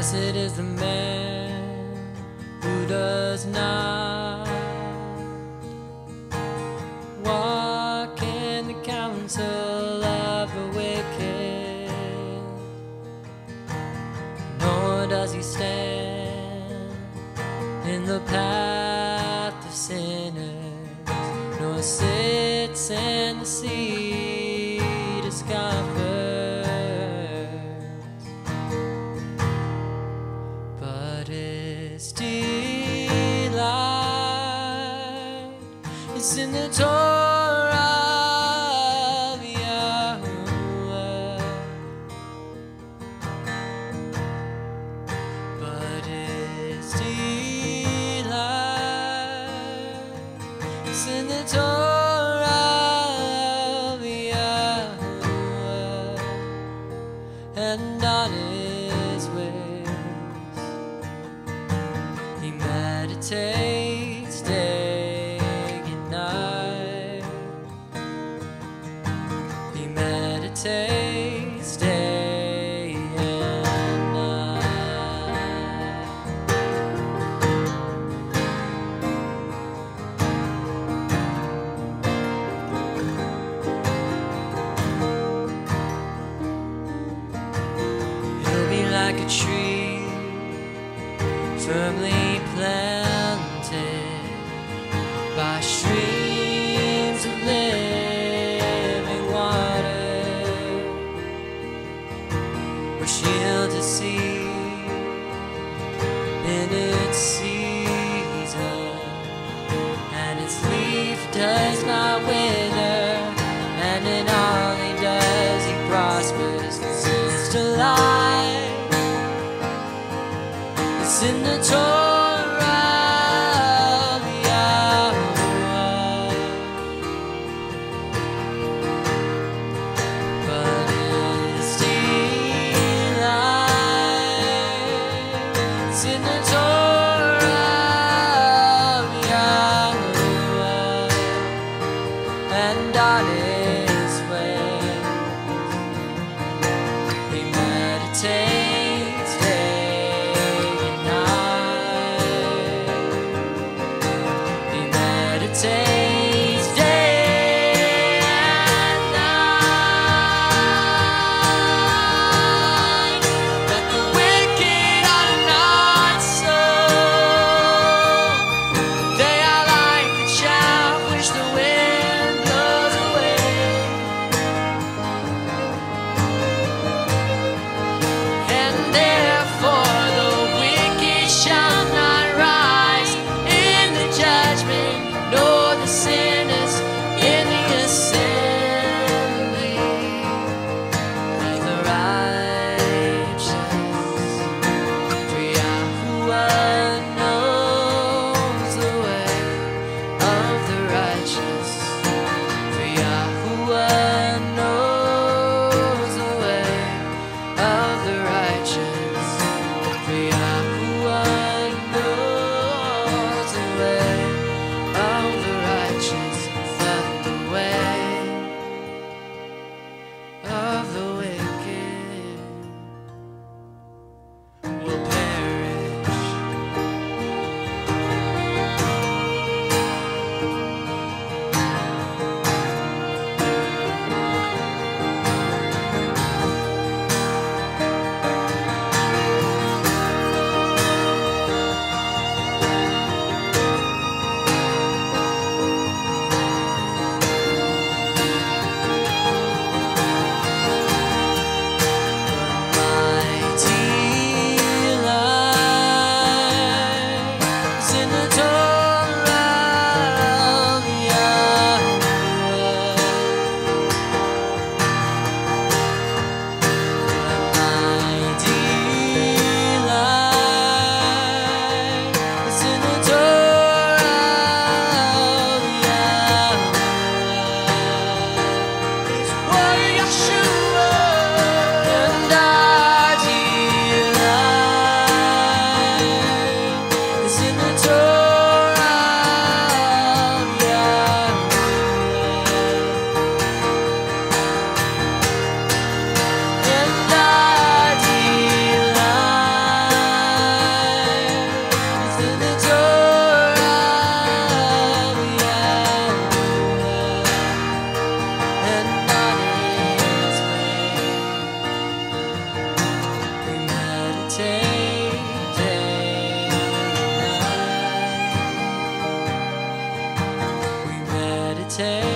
Blessed is the man who does not walk in the counsel of the wicked, nor does he stand in the path of sinners, nor sits in the seat in the Torah of Yahweh. But delight is in the Torah of Yahweh and on his ways he meditates a tree firmly It's in the Torah say.